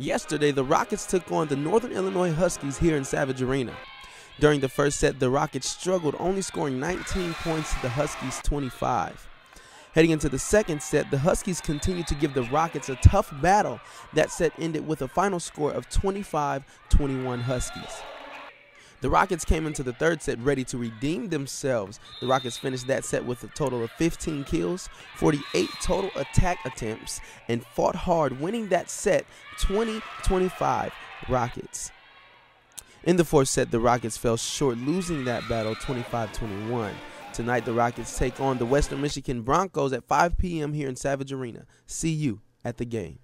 Yesterday, the Rockets took on the Northern Illinois Huskies here in Savage Arena. During the first set, the Rockets struggled, only scoring 19 points to the Huskies' 25. Heading into the second set, the Huskies continued to give the Rockets a tough battle. That set ended with a final score of 25 21 Huskies. The Rockets came into the third set ready to redeem themselves. The Rockets finished that set with a total of 15 kills, 48 total attack attempts, and fought hard, winning that set 20 25 Rockets. In the fourth set, the Rockets fell short, losing that battle 25 21. Tonight, the Rockets take on the Western Michigan Broncos at 5 p.m. here in Savage Arena. See you at the game.